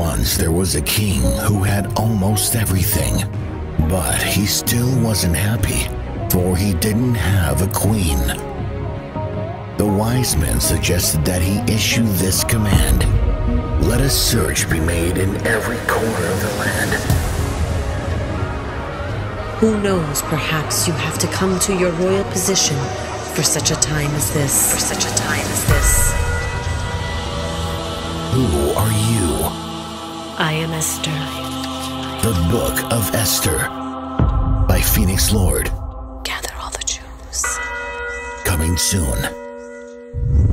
Once there was a king who had almost everything, but he still wasn't happy, for he didn't have a queen. The wise men suggested that he issue this command Let a search be made in every corner of the land. Who knows, perhaps you have to come to your royal position for such a time as this. For such a time as this. Who are you? I am Esther. The Book of Esther by Phoenix Lord. Gather all the Jews. Coming soon.